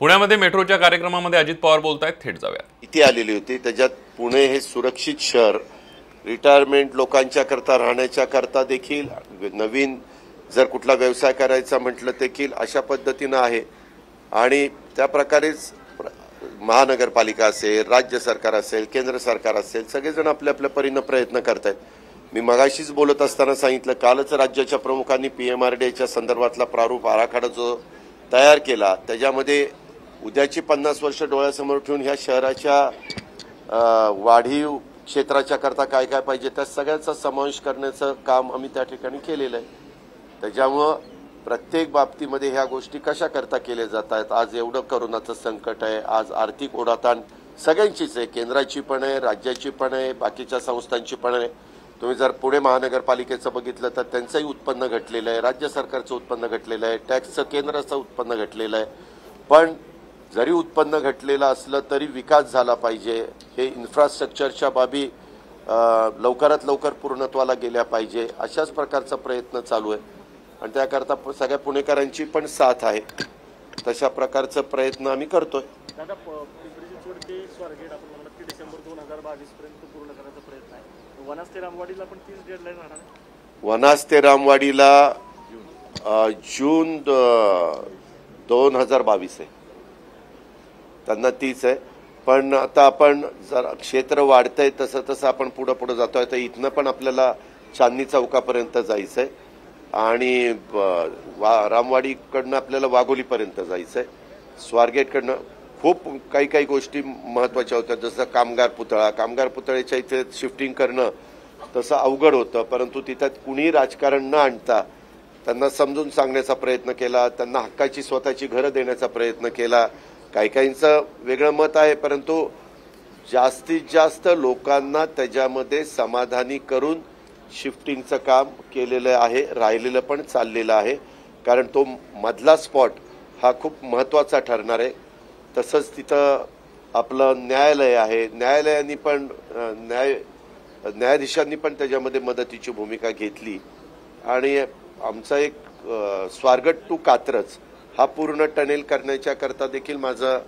पुण्यामध्ये मेट्रोच्या कार्यक्रमामध्ये अजित पवार बोलतायत थेट जाऊयात. इथे आलेली होती. त्याच्यात पुणे हे सुरक्षित शहर रिटायरमेंट लोकांच्या करता राहण्याच्या करता देखील नवीन जर कुठला व्यवसाय करायचा म्हटलं देखील अशा पद्धतीनं आहे. आणि त्या प्रकारेच महानगरपालिका असेल राज्य सरकार असेल केंद्र सरकार असेल सगळेजण आपल्या आपल्या परीनं प्रयत्न करतायत. मी मगाशीच बोलत असताना सांगितलं कालच राज्याच्या प्रमुखांनी पी एम आर डीच्या संदर्भातला प्रारूप आराखडा जो तयार केला त्याच्यामध्ये उद्याची पन्नास वर्ष डोळ्यासमोर ठेवून ह्या शहराच्या वाढीव क्षेत्राच्या करता काय काय पाहिजे त्या सगळ्याचा समावेश करण्याचं काम आम्ही त्या ठिकाणी केलेलं आहे. त्याच्यामुळं प्रत्येक बाबतीमध्ये ह्या गोष्टी कशा करता केल्या जात आहेत आज एवढं करोनाचं संकट आहे आज आर्थिक ओढाताण सगळ्यांचीच आहे केंद्राची पण आहे राज्याची पण आहे बाकीच्या संस्थांची पण आहे. तुम्ही जर पुणे महानगरपालिकेचं बघितलं तर त्यांचंही उत्पन्न घटलेलं आहे राज्य सरकारचं उत्पन्न घटलेलं आहे टॅक्सचं केंद्राचं उत्पन्न घटलेलं आहे. पण जरी उत्पन्न घटलेलं असलं तरी विकास झाला पाहिजे. हे इन्फ्रास्ट्रक्चरच्या बाबी लवकरात लवकर पूर्णत्वाला गेल्या पाहिजे. अशाच प्रकारचा प्रयत्न चालू आहे. आणि त्याकरता सगळ्या पुणेकरांची पण साथ आहे. तशा प्रकारचा प्रयत्न आम्ही करतोय. चिंचवड ते रामवाडीला जून दोन हजार बावीस आहे. त्यांना तीच आहे. पण आता आपण जर क्षेत्र वाढतंय तसं तसं आपण पुढं पुढं जातोय. तर इथनं पण आपल्याला चांदणी चौकापर्यंत जायचंय. आणि ब- वा रामवाडीकडनं आपल्याला वाघोलीपर्यंत जायचंय. स्वारगेटकडनं खूप काही काही गोष्टी महत्त्वाच्या होत्या. जसं कामगार पुतळा कामगार पुतळ्याच्या इथे शिफ्टिंग करणं तसं अवघड होतं. परंतु तिथं कुणी राजकारण न आणता त्यांना समजून सांगण्याचा प्रयत्न केला त्यांना हक्काची स्वतःची घरं देण्याचा प्रयत्न केला काही काहींचं वेगळं मत आहे परंतु जास्तीत जास्त लोकांना त्याच्यामध्ये समाधानी करून शिफ्टिंगचं काम केलेलं आहे राहिलेलं पण चाललेलं आहे. कारण तो मधला स्पॉट हा खूप महत्त्वाचा ठरणार आहे. तसंच तिथं आपलं न्यायालय आहे. न्यायालयानी पण न्याय न्यायाधीशांनी पण त्याच्यामध्ये मदतीची भूमिका घेतली. आणि आमचा एक स्वारगट टू कात्रच हा पूर्ण टनेल करण्याच्या करता देखील माझं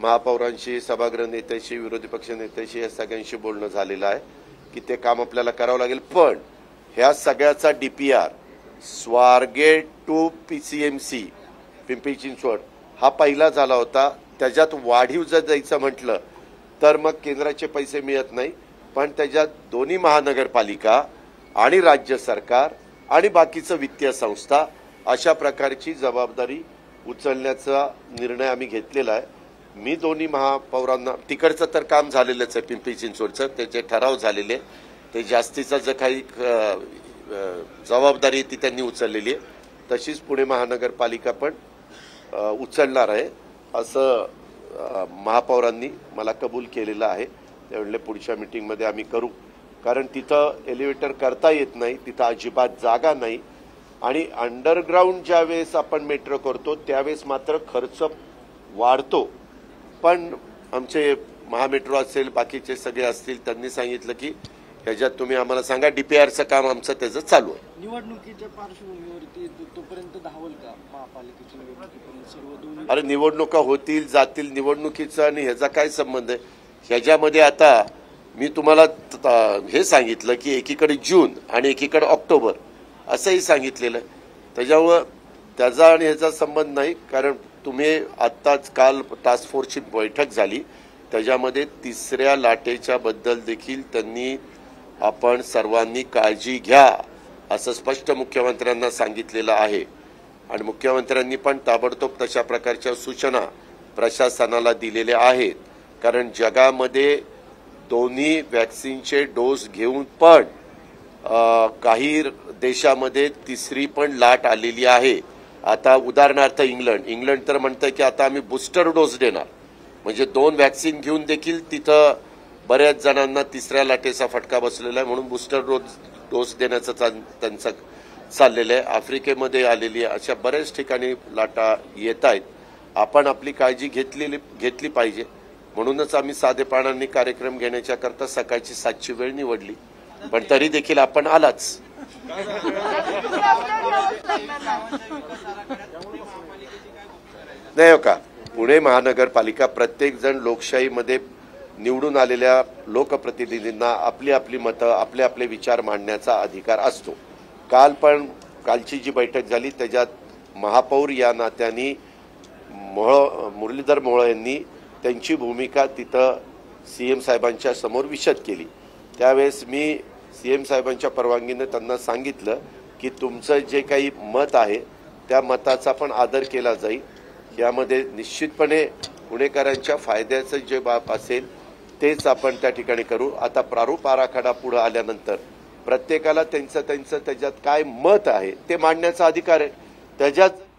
महापौरांशी सभागृह नेत्याशी विरोधी पक्ष नेत्याशी या सगळ्यांशी बोलणं झालेलं आहे की ते काम आपल्याला करावं लागेल. पण ह्या सगळ्याचा DPR Swargate to PCMC Pimpri Chinchwad हा पहिला झाला होता. त्याच्यात वाढीव जर जायचं म्हटलं तर मग केंद्राचे पैसे मिळत नाही. पण त्याच्यात दोन्ही महानगरपालिका आणि राज्य सरकार आणि बाकीचं वित्तीय संस्था अशा प्रकारची जबाबदारी उचलण्याचा निर्णय आम्ही घेतलेला आहे. मी दोन्ही महापौरांना तिकडचं तर काम झालेलंच आहे पिंपरी चिंचवडचं त्याचे ठराव झालेले ते जास्तीचा जर काही जबाबदारी ती त्यांनी उचललेली आहे. तशीच पुणे महानगरपालिका पण उचलणार आहे. असं महापौरांनी मला कबूल केलेलं आहे. ते पुढच्या मिटिंगमध्ये आम्ही करू. कारण तिथं एलिव्हेटर करता येत नाही तिथं अजिबात जागा नाही. आणि अंडरग्राऊंड ज्या वेळेस आपण मेट्रो करतो त्यावेळेस मात्र खर्च वाढतो. पण आमचे महामेट्रो असेल बाकीचे सगळे असतील त्यांनी सांगितलं की ह्याच्यात तुम्ही आम्हाला सांगा डीपीआरचं काम आमचं त्याचं चालू आहे. निवडणुकीच्या पार्श्वभूमीवरती तोपर्यंत धावल का? अरे निवडणुका होतील जातील निवडणुकीचा आणि ह्याचा काय संबंध आहे? ह्याच्यामध्ये आता मी तुम्हाला हे सांगितलं की एकीकडे जून आणि एकीकडे ऑक्टोबर. असंही सांगितलेलं आहे. त्याच्यामुळं त्याचा आणि ह्याचा संबंध नाही कारण तुम्ही आत्ताच काल टास्क फोर्सची बैठक झाली. त्याच्यामध्ये तिसऱ्या लाटेच्या बद्दल देखील त्यांनी आपण सर्वांनी काळजी घ्या असं स्पष्ट मुख्यमंत्र्यांना सांगितलेलं आहे. आणि मुख्यमंत्र्यांनी पण ताबडतोब तशा प्रकारच्या सूचना प्रशासनाला दिलेल्या आहेत. कारण जगामध्ये दोन्ही वॅक्सिनचे डोस घेऊन पण काही देशामध्ये तिसरी पण लाट आलेली आहे. आता उदाहरणार्थ इंग्लंड. इंग्लंड तर म्हणतं की आता आम्ही बूस्टर डोस देणार. म्हणजे दोन व्हॅक्सिन घेऊन देखील तिथं बऱ्याच जणांना तिसऱ्या लाटेचा फटका बसलेला आहे. म्हणून बूस्टर डोस डोस देण्याचं त्यांचं चाललेलं आहे. आफ्रिकेमध्ये आलेली आहे. अशा बऱ्याच ठिकाणी लाटा येत आहेत. आपण आपली काळजी घेतलेली घेतली पाहिजे. म्हणूनच आम्ही साधेपणाने कार्यक्रम घेण्याच्याकरता सकाळची सातची वेळ निवडली. पण तरी देखील आपण आलाच. नाही हो का? पुणे महानगरपालिका प्रत्येकजण लोकशाहीमध्ये निवडून आलेल्या लोकप्रतिनिधींना आपली आपली मतं आपले आपले विचार मांडण्याचा अधिकार असतो. काल पण कालची जी बैठक झाली त्याच्यात महापौर या नात्याने मोहळ मुरलीधर मोहळ यांनी त्यांची भूमिका तिथं सी एम साहेबांच्या समोर विशद केली. त्यावेळेस मी सी एम साहेबांच्या परवानगीनं त्यांना सांगितलं की तुमचं जे काही मत आहे त्या मताचा पण आदर केला जाईल. यामध्ये निश्चितपणे पुणेकरांच्या फायद्याचं जे बाब असेल तेच आपण त्या ठिकाणी करू. आता प्रारूप आराखडा पुढं आल्यानंतर प्रत्येकाला त्यांचं त्यांचं त्याच्यात काय मत आहे ते मांडण्याचा अधिकार आहे. त्याच्यात